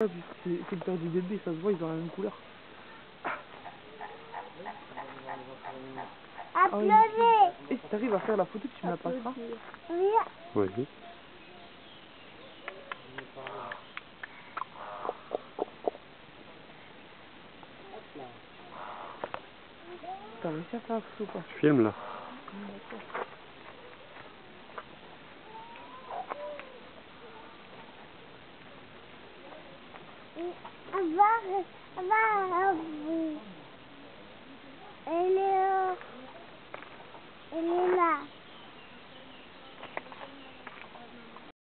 C'est le père du bébé, ça se voit, ils ont la même couleur. Applaudis Et si t'arrives à faire la photo, tu me la passeras Oui. Vas-y. T'as réussi à faire la photo ou pas? Je filme là? love, love.